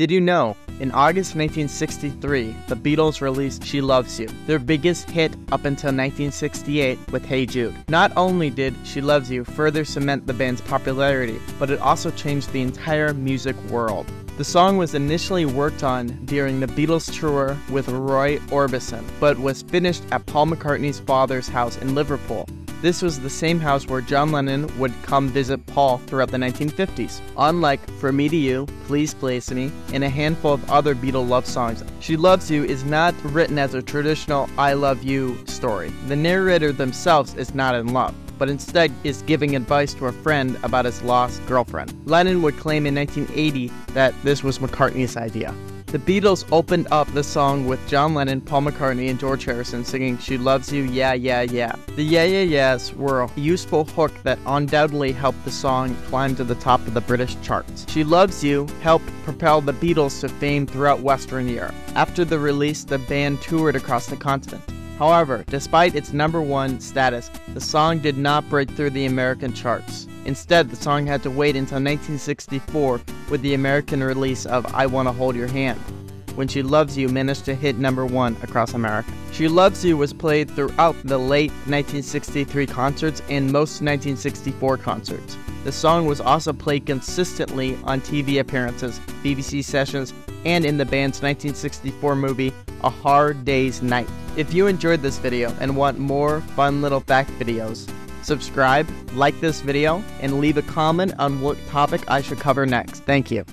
Did you know? In August 1963, the Beatles released She Loves You, their biggest hit up until 1968 with Hey Jude. Not only did She Loves You further cement the band's popularity, but it also changed the entire music world. The song was initially worked on during the Beatles tour with Roy Orbison, but was finished at Paul McCartney's father's house in Liverpool. This was the same house where John Lennon would come visit Paul throughout the 1950s. Unlike From Me to You, Please Place Me, and a handful of other Beatle love songs, She Loves You is not written as a traditional I love you story. The narrator themselves is not in love but instead is giving advice to a friend about his lost girlfriend. Lennon would claim in 1980 that this was McCartney's idea. The Beatles opened up the song with John Lennon, Paul McCartney, and George Harrison singing She Loves You, Yeah, Yeah, Yeah. The Yeah, Yeah, Yeahs were a useful hook that undoubtedly helped the song climb to the top of the British charts. She Loves You helped propel the Beatles to fame throughout Western Europe. After the release, the band toured across the continent. However, despite its number one status, the song did not break through the American charts. Instead, the song had to wait until 1964 with the American release of I Wanna Hold Your Hand, when She Loves You managed to hit number one across America. She Loves You was played throughout the late 1963 concerts and most 1964 concerts. The song was also played consistently on TV appearances, BBC sessions, and in the band's 1964 movie, A Hard Day's Night. If you enjoyed this video and want more fun little fact videos, subscribe, like this video, and leave a comment on what topic I should cover next. Thank you.